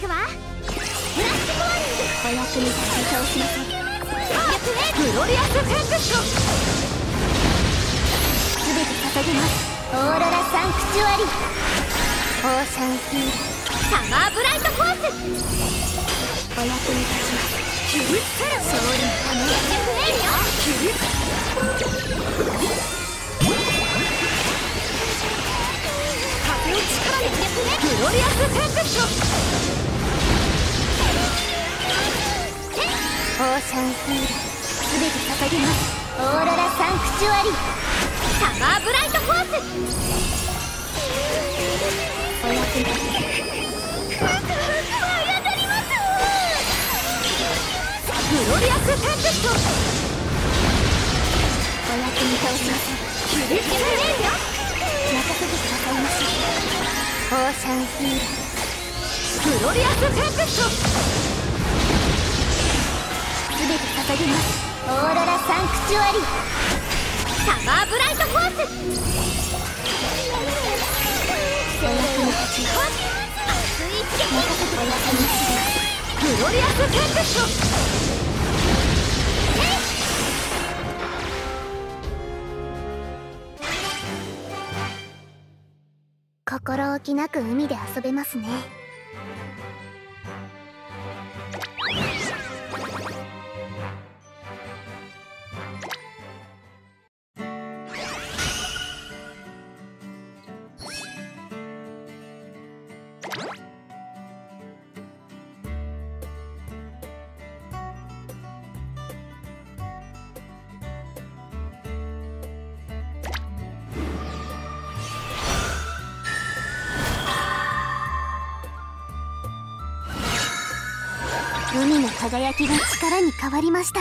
くわ。プラスティックワーニングお役に立ち倒しなさいグロリアステンペストすべて捧げます。オーロラサンクチュアリ。オーシャンヒールサマーブライトフォースお役に。立ちますキリッセル勝利のために。フエリアキリ風を力に。グロリアステンペストオシャンヒール。すべて捧げます。オーロラサンクチュアリ。サマーブライトフォースお役に立ちグロリアステンペストお役に倒しませんキリッセルエリア任せてくださいましオーシャンヒールグロリアステンペストサンクチュアリサマーブライトフォース。グロリアステンペスト。心置きなく海で遊べますね海の輝きが力に変わりました。